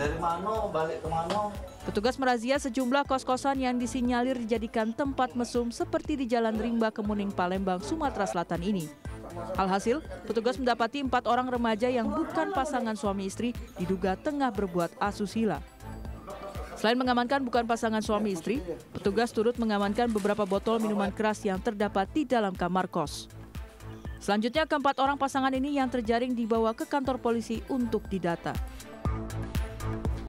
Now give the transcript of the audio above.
Dari mana balik ke mana? Petugas merazia sejumlah kos-kosan yang disinyalir dijadikan tempat mesum seperti di Jalan Rimba Kemuning, Palembang, Sumatera Selatan ini. Alhasil, petugas mendapati empat orang remaja yang bukan pasangan suami istri diduga tengah berbuat asusila. Selain mengamankan bukan pasangan suami istri, petugas turut mengamankan beberapa botol minuman keras yang terdapat di dalam kamar kos. Selanjutnya, keempat orang pasangan ini yang terjaring dibawa ke kantor polisi untuk didata.